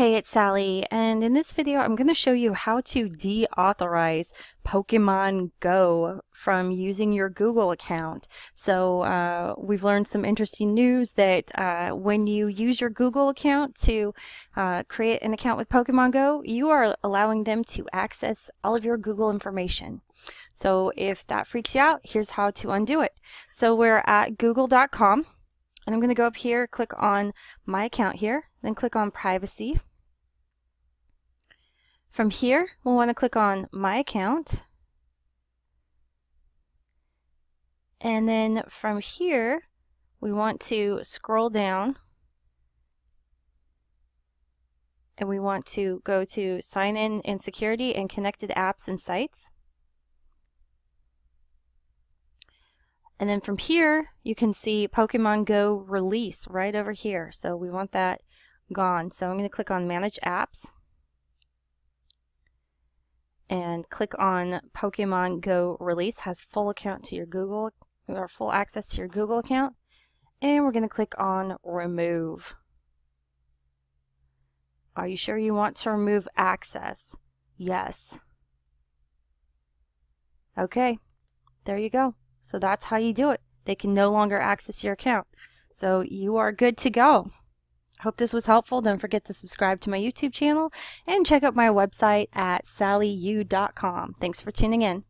Hey, it's Sally, and in this video I'm going to show you how to deauthorize Pokemon Go from using your Google account. So uh, we've learned some interesting news that uh, when you use your Google account to uh, create an account with Pokemon Go, you are allowing them to access all of your Google information. So if that freaks you out, here's how to undo it. So we're at google.com and I'm going to go up here, click on my account here, then click on privacy. From here, we'll want to click on my account. And then from here, we want to scroll down and we want to go to sign in and security and connected apps and sites. And then from here, you can see Pokemon Go release right over here. So we want that gone. So I'm going to click on Manage Apps and click on Pokemon Go release. Has full account to your Google or full access to your Google account. And we're going to click on Remove. Are you sure you want to remove access? Yes. Okay, there you go. So that's how you do it. They can no longer access your account. So you are good to go. Hope this was helpful. Don't forget to subscribe to my YouTube channel and check out my website at sallyu.com. Thanks for tuning in.